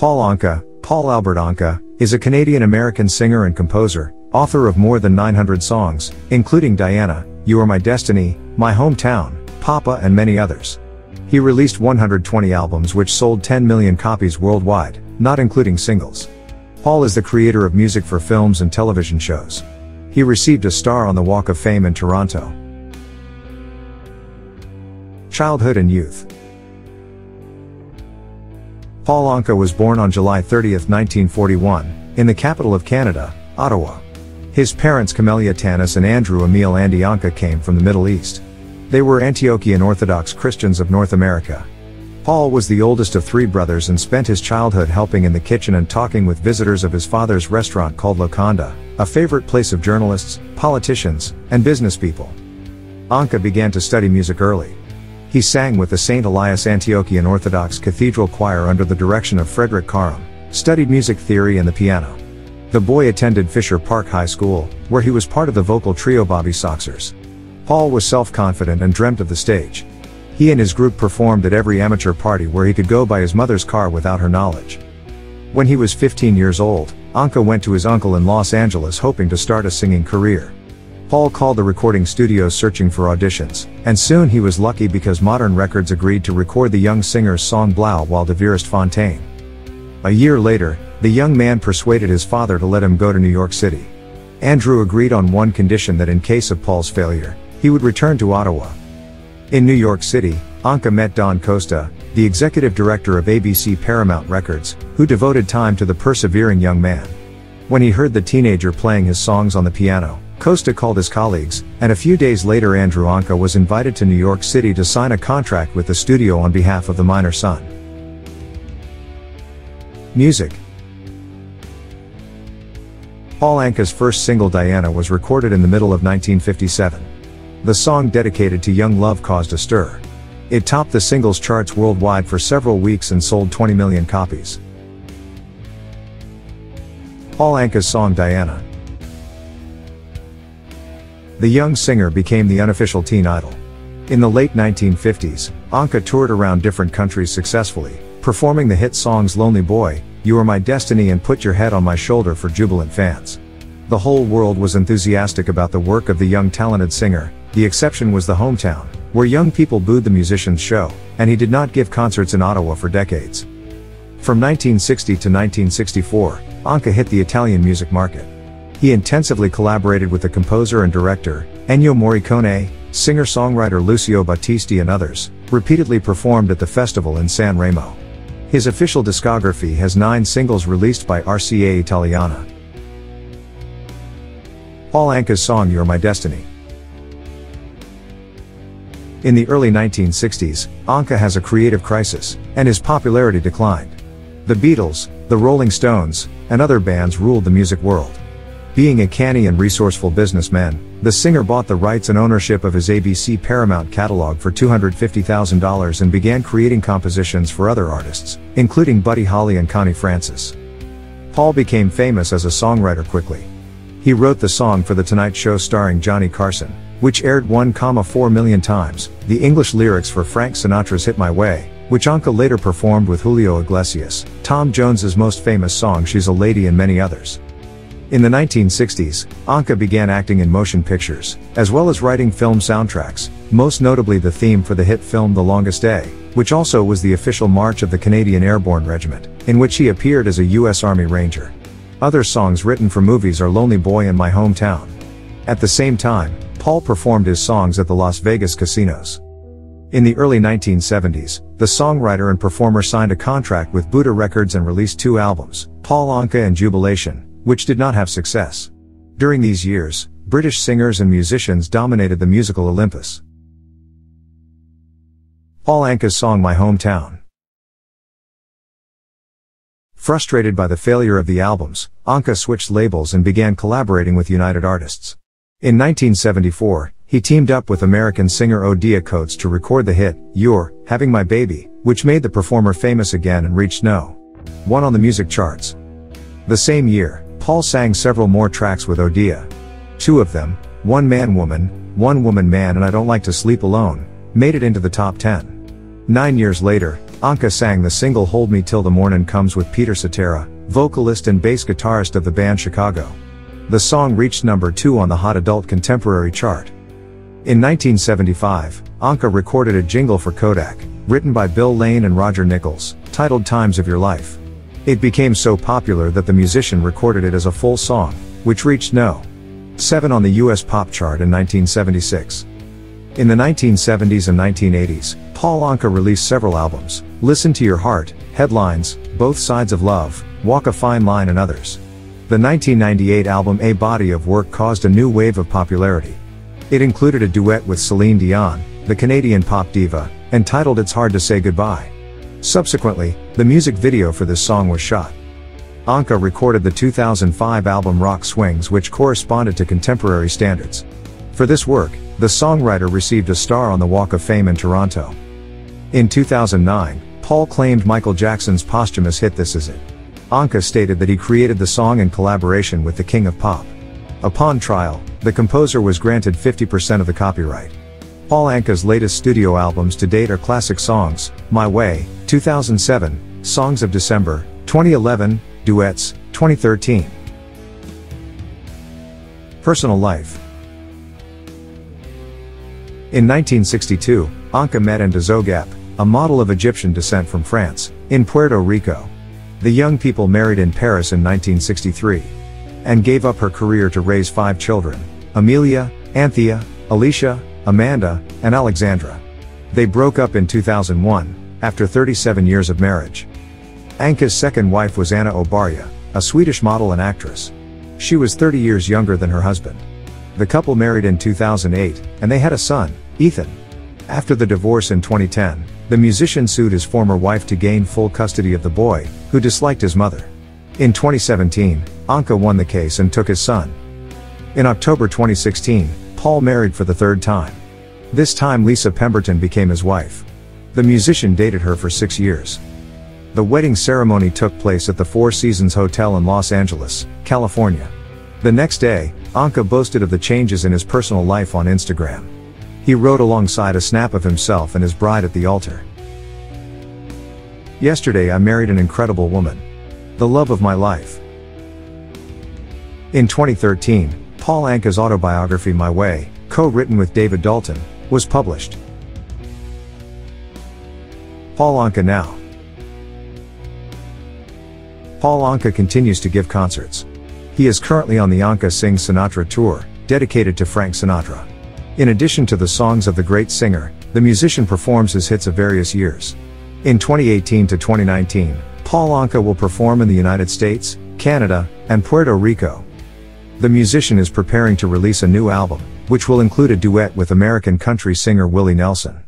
Paul Anka, Paul Albert Anka, is a Canadian-American singer and composer, author of more than 900 songs, including Diana, You Are My Destiny, My Hometown, Papa and many others. He released 120 albums which sold 10 million copies worldwide, not including singles. Paul is the creator of music for films and television shows. He received a star on the Walk of Fame in Toronto. Childhood and youth. Paul Anka was born on July 30, 1941, in the capital of Canada, Ottawa. His parents Camelia Tannis and Andrew Emil Andy Anka came from the Middle East. They were Antiochian Orthodox Christians of North America. Paul was the oldest of three brothers and spent his childhood helping in the kitchen and talking with visitors of his father's restaurant called Locanda, a favorite place of journalists, politicians, and business people. Anka began to study music early. He sang with the St. Elias Antiochian Orthodox Cathedral Choir under the direction of Frederick Karam, studied music theory and the piano. The boy attended Fisher Park High School, where he was part of the vocal trio Bobby Soxers. Paul was self-confident and dreamt of the stage. He and his group performed at every amateur party where he could go by his mother's car without her knowledge. When he was 15 years old, Anka went to his uncle in Los Angeles hoping to start a singing career. Paul called the recording studios searching for auditions, and soon he was lucky because Modern Records agreed to record the young singer's song Blau while de Fontaine. A year later, the young man persuaded his father to let him go to New York City. Andrew agreed on one condition that in case of Paul's failure, he would return to Ottawa. In New York City, Anka met Don Costa, the executive director of ABC Paramount Records, who devoted time to the persevering young man. When he heard the teenager playing his songs on the piano, Costa called his colleagues, and a few days later Andrew Anka was invited to New York City to sign a contract with the studio on behalf of the minor son. Music Paul Anka's first single Diana was recorded in the middle of 1957. The song dedicated to young love caused a stir. It topped the singles charts worldwide for several weeks and sold 20 million copies. Paul Anka's song Diana the young singer became the unofficial teen idol. In the late 1950s, Anka toured around different countries successfully, performing the hit songs Lonely Boy, You Are My Destiny and Put Your Head on My Shoulder for jubilant fans. The whole world was enthusiastic about the work of the young talented singer, the exception was the hometown, where young people booed the musician's show, and he did not give concerts in Ottawa for decades. From 1960 to 1964, Anka hit the Italian music market. He intensively collaborated with the composer and director, Ennio Morricone, singer-songwriter Lucio Battisti and others, repeatedly performed at the festival in San Remo. His official discography has nine singles released by RCA Italiana. Paul Anka's song You're My Destiny. In the early 1960s, Anka has a creative crisis, and his popularity declined. The Beatles, the Rolling Stones, and other bands ruled the music world. Being a canny and resourceful businessman, the singer bought the rights and ownership of his ABC Paramount catalog for $250,000 and began creating compositions for other artists, including Buddy Holly and Connie Francis. Paul became famous as a songwriter quickly. He wrote the song for The Tonight Show starring Johnny Carson, which aired 1,4 million times, the English lyrics for Frank Sinatra's Hit My Way, which Anka later performed with Julio Iglesias, Tom Jones's most famous song She's a Lady and many others. In the 1960s, Anka began acting in motion pictures, as well as writing film soundtracks, most notably the theme for the hit film The Longest Day, which also was the official march of the Canadian Airborne Regiment, in which he appeared as a U.S. Army Ranger. Other songs written for movies are Lonely Boy and My Hometown. At the same time, Paul performed his songs at the Las Vegas casinos. In the early 1970s, the songwriter and performer signed a contract with Buddah Records and released two albums, Paul Anka and Jubilation, which did not have success. During these years, British singers and musicians dominated the musical Olympus. Paul Anka's song My Hometown. Frustrated by the failure of the albums, Anka switched labels and began collaborating with United Artists. In 1974, he teamed up with American singer Odia Coates to record the hit, You're Having My Baby, which made the performer famous again and reached no. 1 on the music charts. The same year, Paul sang several more tracks with Odia. Two of them, One Man Woman, One Woman Man and I Don't Like to Sleep Alone, made it into the top 10. Nine years later, Anka sang the single Hold Me Till the Morning Comes with Peter Cetera, vocalist and bass guitarist of the band Chicago. The song reached number 2 on the Hot Adult Contemporary chart. In 1975, Anka recorded a jingle for Kodak, written by Bill Lane and Roger Nichols, titled Times of Your Life. It became so popular that the musician recorded it as a full song, which reached no. 7 on the US pop chart in 1976. In the 1970s and 1980s, Paul Anka released several albums, Listen to Your Heart, Headlines, Both Sides of Love, Walk a Fine Line and others. The 1998 album A Body of Work caused a new wave of popularity. It included a duet with Celine Dion, the Canadian pop diva, entitled It's Hard to Say Goodbye. Subsequently, the music video for this song was shot. Anka recorded the 2005 album Rock Swings which corresponded to contemporary standards. For this work, the songwriter received a star on the Walk of Fame in Toronto. In 2009, Paul claimed Michael Jackson's posthumous hit This Is It. Anka stated that he created the song in collaboration with the King of Pop. Upon trial, the composer was granted 50% of the copyright. Paul Anka's latest studio albums to date are classic songs, My Way, 2007, Songs of December, 2011, Duets, 2013. Personal life. In 1962, Anka met Anne de Zogheb, a model of Egyptian descent from France, in Puerto Rico. The young people married in Paris in 1963. And gave up her career to raise five children, Amelia, Anthea, Alicia, Amanda, and Alexandra. They broke up in 2001, after 37 years of marriage. Anka's second wife was Anna Åberg, a Swedish model and actress. She was 30 years younger than her husband. The couple married in 2008, and they had a son, Ethan. After the divorce in 2010, the musician sued his former wife to gain full custody of the boy, who disliked his mother. In 2017, Anka won the case and took his son. In October 2016, Paul married for the third time. This time Lisa Pemberton became his wife. The musician dated her for six years. The wedding ceremony took place at the Four Seasons Hotel in Los Angeles, California. The next day, Anka boasted of the changes in his personal life on Instagram. He wrote alongside a snap of himself and his bride at the altar. Yesterday I married an incredible woman. The love of my life. In 2013, Paul Anka's autobiography My Way, co-written with David Dalton, was published. Paul Anka now. Paul Anka continues to give concerts. He is currently on the Anka Sing Sinatra tour, dedicated to Frank Sinatra. In addition to the songs of the great singer, the musician performs his hits of various years. In 2018 to 2019, Paul Anka will perform in the United States, Canada, and Puerto Rico. The musician is preparing to release a new album, which will include a duet with American country singer Willie Nelson.